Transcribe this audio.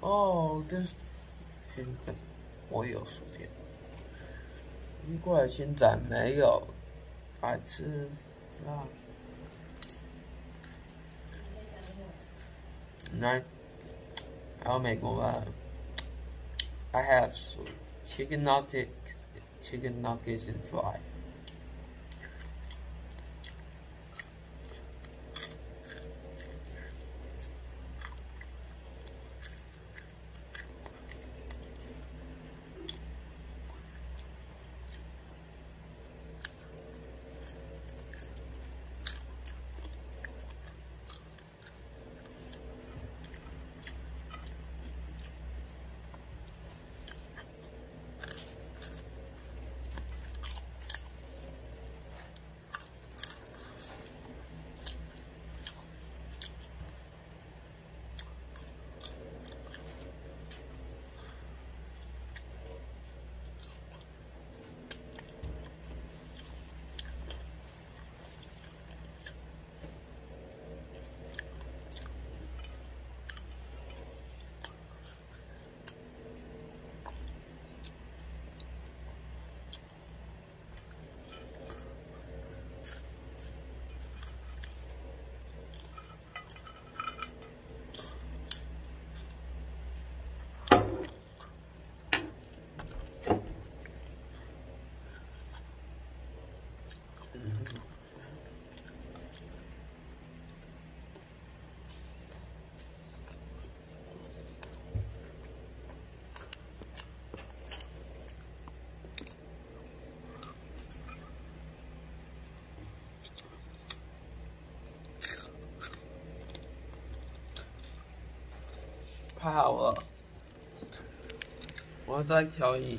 哦，但是现在我有薯条，奇怪，现在没有，白痴啊！来，还有美国吧？I have chicken nuggets, chicken nuggets and fries. 嗯。怕我我在调音。